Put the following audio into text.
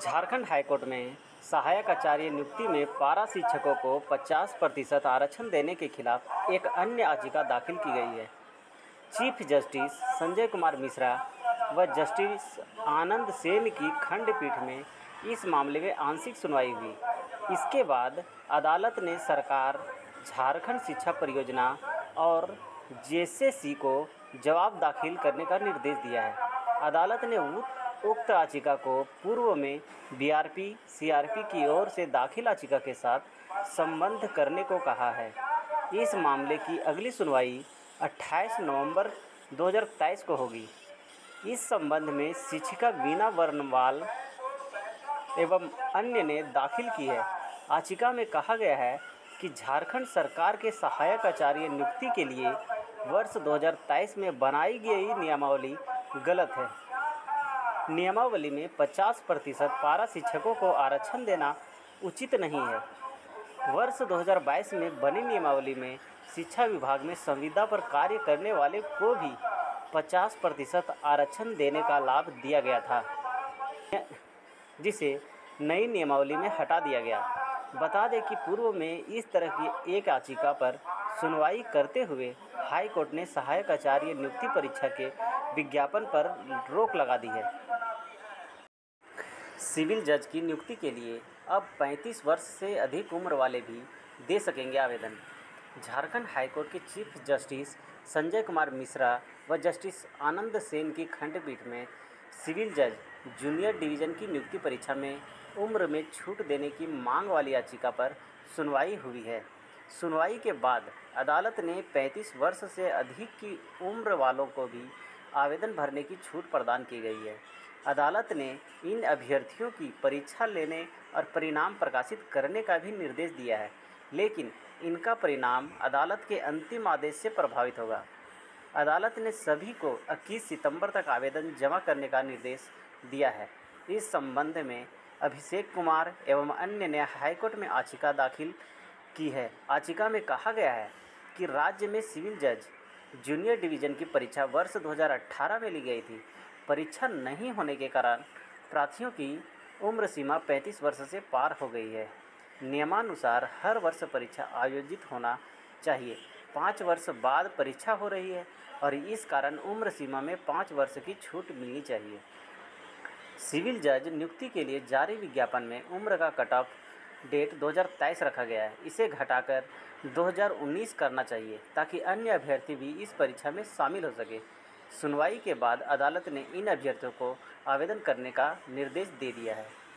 Jharkhand high court में सहायक आचार्य नियुक्ति में पारा शिक्षकों को 50 प्रतिशत आरक्षण देने के खिलाफ एक अन्य याचिका दाखिल की गई है। चीफ जस्टिस संजय कुमार मिश्रा व जस्टिस आनंद सेन की खंडपीठ में इस मामले में आंशिक सुनवाई हुई। इसके बाद अदालत ने सरकार, झारखंड शिक्षा परियोजना और जेसेसी को जवाब दाखिल करने का निर्देश दिया है। अदालत ने उक्त याचिका को पूर्व में बीआरपी सीआरपी की ओर से दाखिल याचिका के साथ संबंध करने को कहा है। इस मामले की अगली सुनवाई 28 नवंबर 2023 को होगी। इस संबंध में शिक्षिका वीना वर्णवाल एवं अन्य ने दाखिल की है। याचिका में कहा गया है कि झारखंड सरकार के सहायक आचार्य नियुक्ति के लिए वर्ष 2023 में बनाई गई नियमावली गलत है। नियमावली में 50 प्रतिशत पारा शिक्षकों को आरक्षण देना उचित नहीं है। वर्ष 2022 में बनी नियमावली में शिक्षा विभाग में संविदा पर कार्य करने वाले को भी 50 प्रतिशत आरक्षण देने का लाभ दिया गया था, जिसे नई नियमावली में हटा दिया गया। बता दें कि पूर्व में इस तरह की एक याचिका पर सुनवाई करते हुए हाई कोर्ट ने सहायक आचार्य नियुक्ति परीक्षा के विज्ञापन पर रोक लगा दी है। सिविल जज की नियुक्ति के लिए अब 35 वर्ष से अधिक उम्र वाले भी दे सकेंगे आवेदन। झारखंड हाईकोर्ट के चीफ जस्टिस संजय कुमार मिश्रा व जस्टिस आनंद सेन की खंडपीठ में सिविल जज जूनियर डिवीज़न की नियुक्ति परीक्षा में उम्र में छूट देने की मांग वाली याचिका पर सुनवाई हुई है। सुनवाई के बाद अदालत ने 35 वर्ष से अधिक की उम्र वालों को भी आवेदन भरने की छूट प्रदान की गई है। अदालत ने इन अभ्यर्थियों की परीक्षा लेने और परिणाम प्रकाशित करने का भी निर्देश दिया है, लेकिन इनका परिणाम अदालत के अंतिम आदेश से प्रभावित होगा। अदालत ने सभी को 21 सितंबर तक आवेदन जमा करने का निर्देश दिया है। इस संबंध में अभिषेक कुमार एवं अन्य ने हाईकोर्ट में याचिका दाखिल की है। याचिका में कहा गया है कि राज्य में सिविल जज जूनियर डिवीज़न की परीक्षा वर्ष 2018 में ली गई थी। परीक्षा नहीं होने के कारण प्रार्थियों की उम्र सीमा 35 वर्ष से पार हो गई है। नियमानुसार हर वर्ष परीक्षा आयोजित होना चाहिए। पाँच वर्ष बाद परीक्षा हो रही है और इस कारण उम्र सीमा में पाँच वर्ष की छूट मिलनी चाहिए। सिविल जज नियुक्ति के लिए जारी विज्ञापन में उम्र का कट ऑफ़ डेट 2023 रखा गया है। इसे घटाकर 2019 करना चाहिए, ताकि अन्य अभ्यर्थी भी इस परीक्षा में शामिल हो सके। सुनवाई के बाद अदालत ने इन अभ्यर्थियों को आवेदन करने का निर्देश दे दिया है।